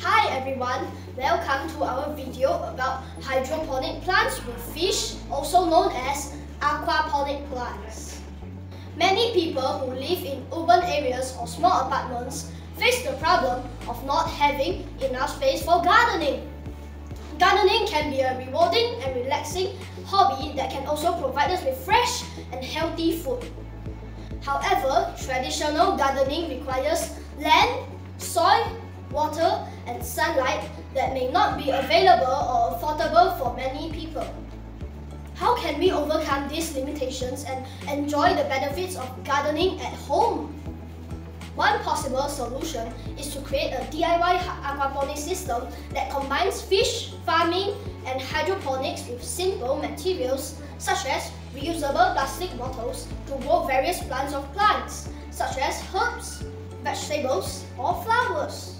Hi everyone, welcome to our video about hydroponic plants with fish, also known as aquaponic plants. Many people who live in urban areas or small apartments face the problem of not having enough space for gardening. Gardening can be a rewarding and relaxing hobby that can also provide us with fresh and healthy food. However, traditional gardening requires land, soil, water sunlight that may not be available or affordable for many people. How can we overcome these limitations and enjoy the benefits of gardening at home? One possible solution is to create a DIY aquaponics system that combines fish, farming, and hydroponics with simple materials such as reusable plastic bottles to grow various plants of plants, such as herbs, vegetables, or flowers.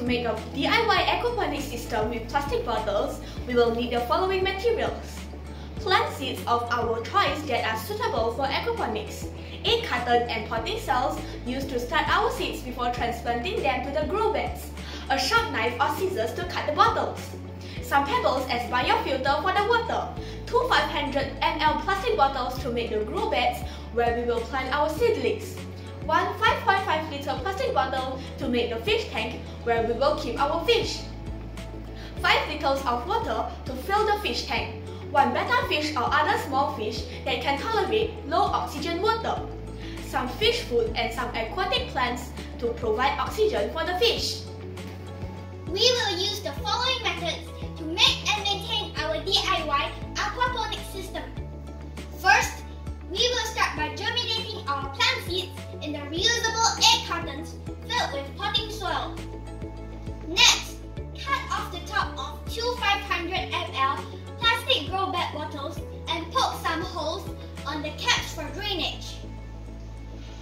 To make a DIY aquaponics system with plastic bottles, we will need the following materials. Plant seeds of our choice that are suitable for aquaponics. Egg carton and potting cells used to start our seeds before transplanting them to the grow beds. A sharp knife or scissors to cut the bottles. Some pebbles as biofilter for the water. Two 500 ml plastic bottles to make the grow beds where we will plant our seedlings. One 5.5 bottle to make the fish tank where we will keep our fish. 5 liters of water to fill the fish tank one betta fish or other small fish that can tolerate low oxygen water, some fish food and some aquatic plants to provide oxygen for the fish. On the caps for drainage.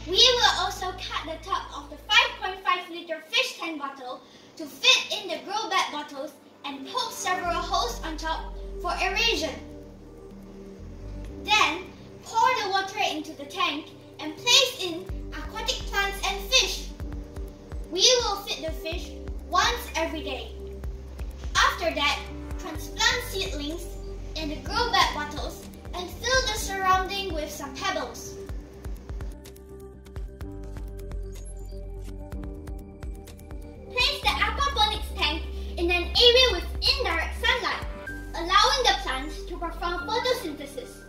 We will also cut the top of the 5.5 liter fish tank bottle to fit in the grow bag bottles and poke several holes on top for aeration. Then, pour the water into the tank and place in aquatic plants and fish. We will feed the fish once every day. After that, transplant seedlings in the grow bag bottles and fill the surrounding with some pebbles. Place the aquaponics tank in an area with indirect sunlight, allowing the plants to perform photosynthesis.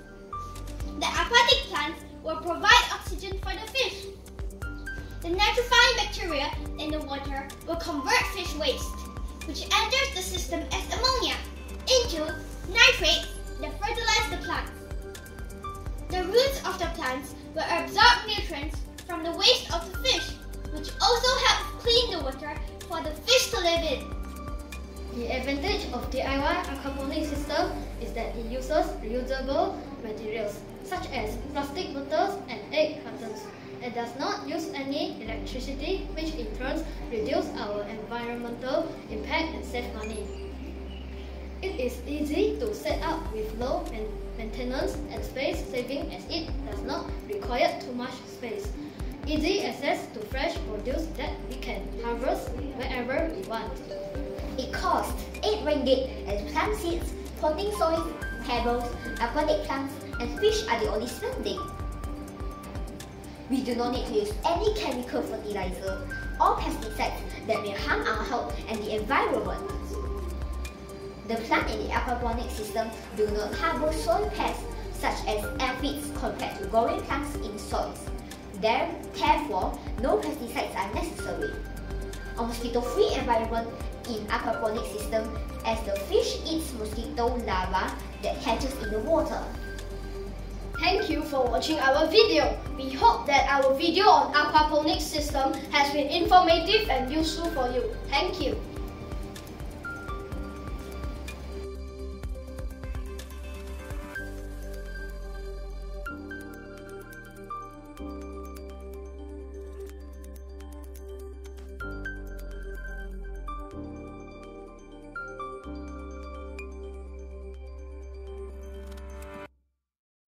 The aquatic plants will provide oxygen for the fish. The nitrifying bacteria in the water will convert fish waste, which enters the system as ammonia, into nitrates that fertilize the plants. The roots of the plants will absorb nutrients from the waste of the fish, which also helps clean the water for the fish to live in. The advantage of DIY aquaponics system is that it uses reusable materials such as plastic bottles and egg cartons. It does not use any electricity, which in turn reduces our environmental impact and save money. It is easy to set up with low maintenance and space saving as it does not require too much space. Easy access to fresh produce that we can harvest wherever we want. It costs 8 ringgit and plant seeds, potting soil, pebbles, aquatic plants and fish are the only spending. We do not need to use any chemical fertilizer or pesticides that may harm our health and the environment. The plant in the aquaponic system do not harbor soil pests such as aphids compared to growing plants in soils. There, therefore, no pesticides are necessary. A mosquito-free environment in aquaponic system as the fish eats mosquito larvae that hatches in the water. Thank you for watching our video. We hope that our video on aquaponics system has been informative and useful for you. Thank you.